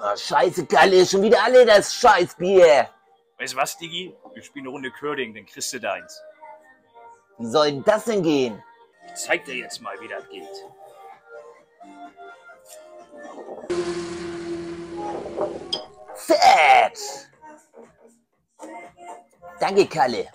Oh, scheiße, Kalle, schon wieder alle das Scheißbier. Weißt du was, Digi? Wir spielen eine Runde Curling, dann kriegst du deins. Wie soll denn das denn gehen? Ich zeig dir jetzt mal, wie das geht. Fett! Danke, Kalle.